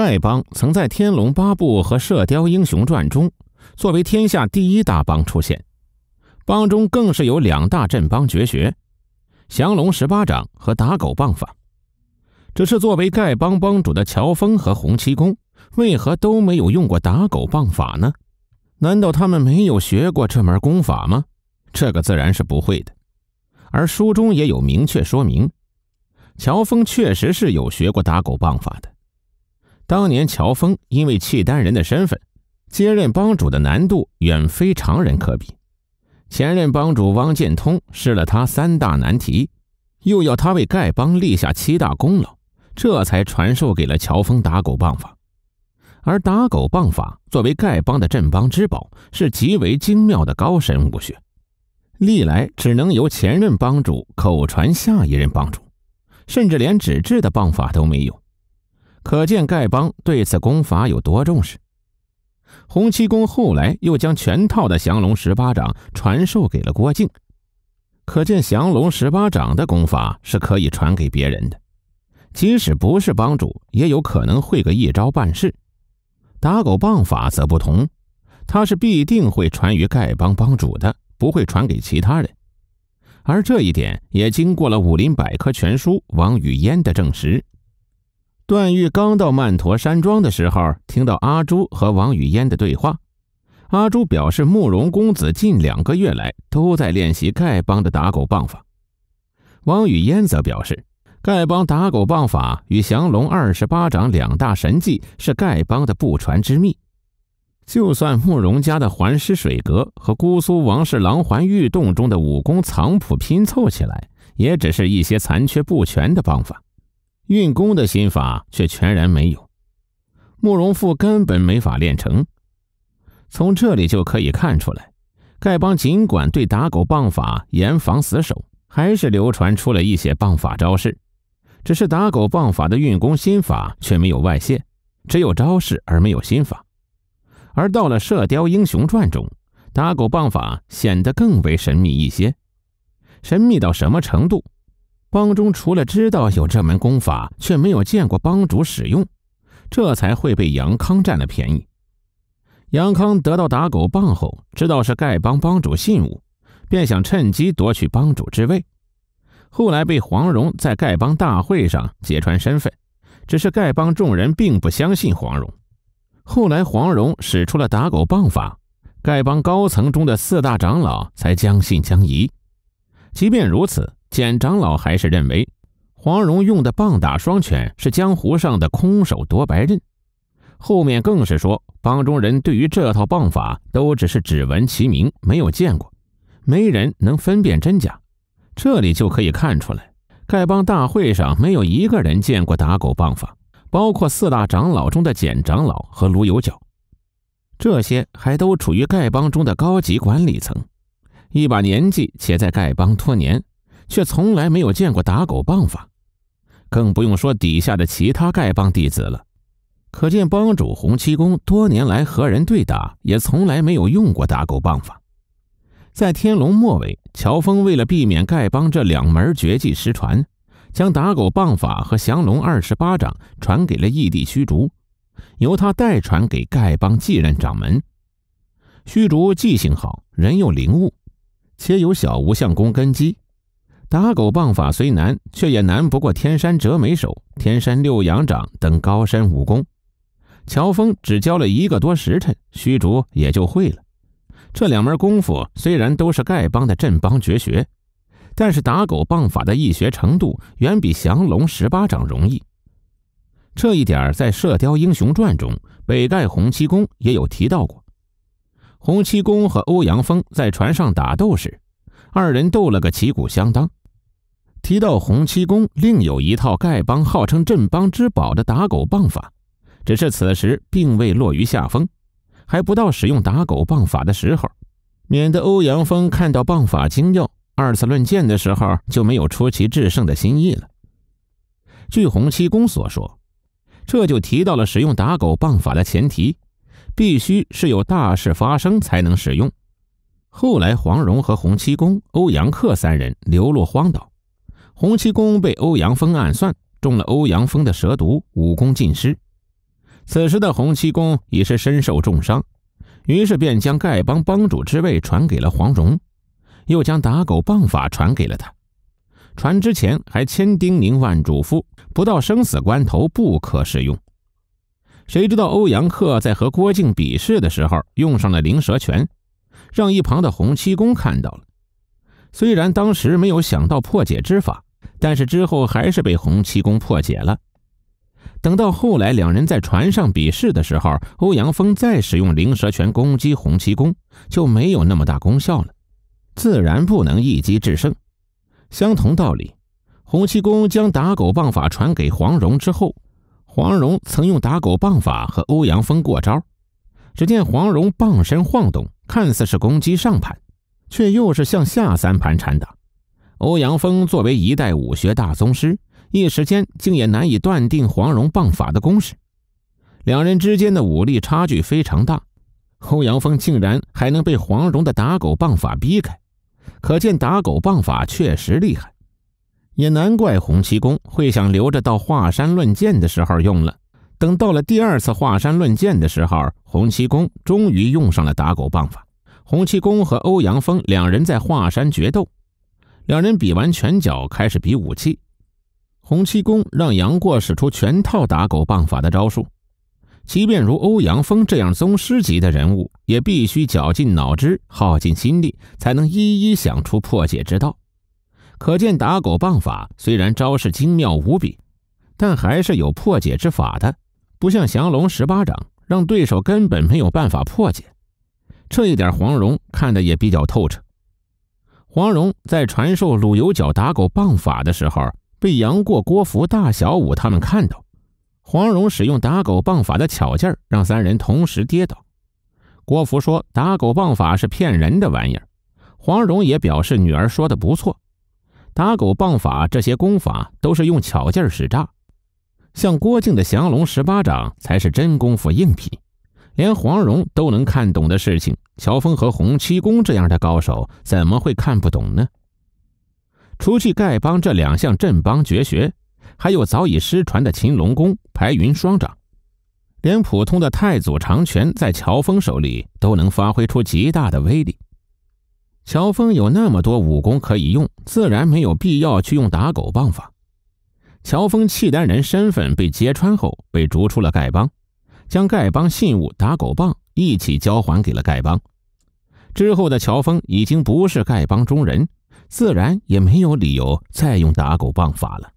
丐帮曾在《天龙八部》和《射雕英雄传》中作为天下第一大帮出现，帮中更是有两大镇帮绝学——降龙十八掌和打狗棒法。只是作为丐帮帮主的乔峰和洪七公，为何都没有用过打狗棒法呢？难道他们没有学过这门功法吗？这个自然是不会的。而书中也有明确说明，乔峰确实是有学过打狗棒法的。当年乔峰因为契丹人的身份，接任帮主的难度远非常人可比。前任帮主汪建通试了他三大难题，又要他为丐帮立下七大功劳，这才传授给了乔峰打狗棒法。而打狗棒法作为丐帮的镇帮之宝，是极为精妙的高深武学，历来只能由前任帮主口传下一任帮主，甚至连纸质的棒法都没有。可见丐帮对此功法有多重视。洪七公后来又将全套的降龙十八掌传授给了郭靖，可见降龙十八掌的功法是可以传给别人的，即使不是帮主，也有可能会个一招半式。打狗棒法则不同，他是必定会传于丐帮帮主的，不会传给其他人。而这一点也经过了《武林百科全书》王语嫣的证实。段誉刚到曼陀山庄的时候，听到阿朱和王语嫣的对话。阿朱表示，慕容公子近两个月来都在练习丐帮的打狗棒法。王语嫣则表示，丐帮打狗棒法与降龙二十八掌两大神技是丐帮的不传之秘。就算慕容家的环师水阁和姑苏王氏狼环玉洞中的武功藏谱拼凑起来，也只是一些残缺不全的棒法。运功的心法却全然没有，慕容复根本没法练成。从这里就可以看出来，丐帮尽管对打狗棒法严防死守，还是流传出了一些棒法招式。只是打狗棒法的运功心法却没有外泄，只有招式而没有心法。而到了《射雕英雄传》中，打狗棒法显得更为神秘一些，神秘到什么程度？帮中除了知道有这门功法，却没有见过帮主使用，这才会被杨康占了便宜。杨康得到打狗棒后，知道是丐帮帮主信物，便想趁机夺取帮主之位。后来被黄蓉在丐帮大会上揭穿身份，只是丐帮众人并不相信黄蓉。后来黄蓉使出了打狗棒法，丐帮高层中的四大长老才将信将疑。即便如此。简长老还是认为，黄蓉用的棒打双拳是江湖上的空手夺白刃。后面更是说，帮中人对于这套棒法都只是只闻其名，没有见过，没人能分辨真假。这里就可以看出来，丐帮大会上没有一个人见过打狗棒法，包括四大长老中的简长老和卢有角，这些还都处于丐帮中的高级管理层，一把年纪且在丐帮多年。却从来没有见过打狗棒法，更不用说底下的其他丐帮弟子了。可见帮主洪七公多年来和人对打，也从来没有用过打狗棒法。在天龙末尾，乔峰为了避免丐帮这两门绝技失传，将打狗棒法和降龙二十八掌传给了义弟虚竹，由他代传给丐帮继任掌门。虚竹记性好，人又灵悟，且有小无相功根基。打狗棒法虽难，却也难不过天山折梅手、天山六阳掌等高深武功。乔峰只教了一个多时辰，虚竹也就会了。这两门功夫虽然都是丐帮的镇帮绝学，但是打狗棒法的易学程度远比降龙十八掌容易。这一点在《射雕英雄传》中，北丐洪七公也有提到过。洪七公和欧阳锋在船上打斗时，二人斗了个旗鼓相当。提到洪七公另有一套丐帮号称镇帮之宝的打狗棒法，只是此时并未落于下风，还不到使用打狗棒法的时候，免得欧阳锋看到棒法精要，二次论剑的时候就没有出奇制胜的心意了。据洪七公所说，这就提到了使用打狗棒法的前提，必须是有大事发生才能使用。后来黄蓉和洪七公、欧阳克三人流落荒岛。洪七公被欧阳锋暗算，中了欧阳锋的蛇毒，武功尽失。此时的洪七公已是身受重伤，于是便将丐帮帮主之位传给了黄蓉，又将打狗棒法传给了他。传之前还千叮咛万嘱咐，不到生死关头不可使用。谁知道欧阳克在和郭靖比试的时候用上了灵蛇拳，让一旁的洪七公看到了。虽然当时没有想到破解之法，但是之后还是被洪七公破解了。等到后来两人在船上比试的时候，欧阳锋再使用灵蛇拳攻击洪七公，就没有那么大功效了，自然不能一击制胜。相同道理，洪七公将打狗棒法传给黄蓉之后，黄蓉曾用打狗棒法和欧阳锋过招。只见黄蓉棒身晃动，看似是攻击上盘，却又是向下三盘缠打。欧阳锋作为一代武学大宗师。一时间竟也难以断定黄蓉棒法的攻势，两人之间的武力差距非常大。欧阳锋竟然还能被黄蓉的打狗棒法逼开，可见打狗棒法确实厉害。也难怪洪七公会想留着到华山论剑的时候用了。等到了第二次华山论剑的时候，洪七公终于用上了打狗棒法。洪七公和欧阳锋两人在华山决斗，两人比完拳脚，开始比武器。洪七公让杨过使出全套打狗棒法的招数，即便如欧阳锋这样宗师级的人物，也必须绞尽脑汁、耗尽心力，才能一一想出破解之道。可见打狗棒法虽然招式精妙无比，但还是有破解之法的，不像降龙十八掌，让对手根本没有办法破解。这一点黄蓉看得也比较透彻。黄蓉在传授鲁有脚打狗棒法的时候。被杨过、郭芙、大小五他们看到，黄蓉使用打狗棒法的巧劲儿，让三人同时跌倒。郭芙说：“打狗棒法是骗人的玩意儿。”黄蓉也表示女儿说的不错，打狗棒法这些功法都是用巧劲儿使诈，像郭靖的降龙十八掌才是真功夫硬皮，连黄蓉都能看懂的事情，乔峰和洪七公这样的高手怎么会看不懂呢？除去丐帮这两项镇帮绝学，还有早已失传的擒龙功、排云双掌，连普通的太祖长拳在乔峰手里都能发挥出极大的威力。乔峰有那么多武功可以用，自然没有必要去用打狗棒法。乔峰契丹人身份被揭穿后，被逐出了丐帮，将丐帮信物打狗棒一起交还给了丐帮。之后的乔峰已经不是丐帮中人。自然也没有理由再用打狗棒法了。